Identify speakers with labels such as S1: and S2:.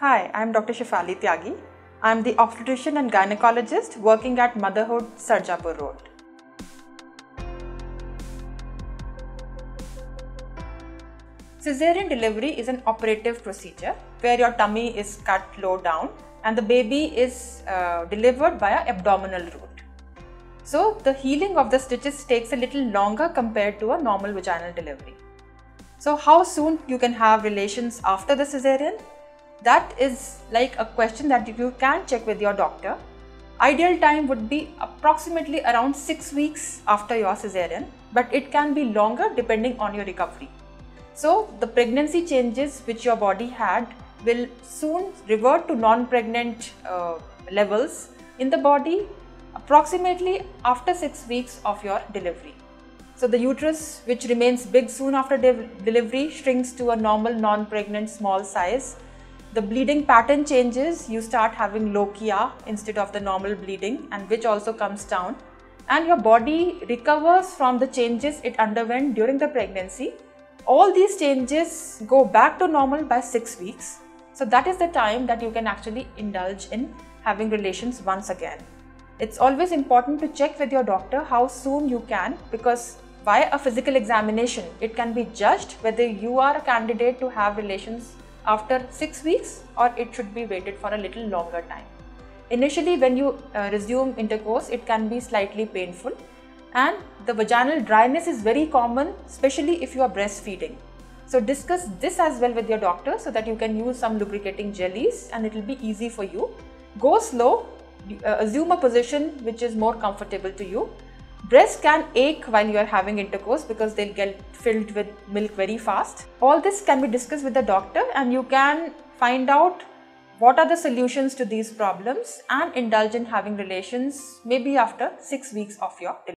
S1: Hi, I'm Dr. Shefali Tyagi. I'm the obstetrician and gynecologist working at Motherhood Sarjapur Road. Caesarean delivery is an operative procedure where your tummy is cut low down and the baby is uh, delivered via abdominal route. So, the healing of the stitches takes a little longer compared to a normal vaginal delivery. So, how soon you can have relations after the cesarean? That is like a question that you can check with your doctor. Ideal time would be approximately around 6 weeks after your cesarean, but it can be longer depending on your recovery. So, the pregnancy changes which your body had will soon revert to non pregnant uh, levels in the body approximately after 6 weeks of your delivery. So, the uterus, which remains big soon after de- delivery, shrinks to a normal non pregnant small size. The bleeding pattern changes, you start having lochia instead of the normal bleeding, and which also comes down. And your body recovers from the changes it underwent during the pregnancy all these changes go back to normal by 6 weeks. So that is the time that you can actually indulge in having relations once again. It's always important to check with your doctor how soon you can because via a physical examination it can be judged whether you are a candidate to have relations after 6 weeks or it should be waited for a little longer time. Initially when you uh, resume intercourse it can be slightly painful and the vaginal dryness is very common especially if you are breastfeeding. So discuss this as well with your doctor so that you can use some lubricating jellies and it will be easy for you. Go slow uh, assume a position which is more comfortable to you breast can ache while you are having intercourse because they'll get filled with milk very fast. All this can be discussed with the doctor and you can find out what are the solutions to these problems and indulge in having relations maybe after 6 weeks of your delivery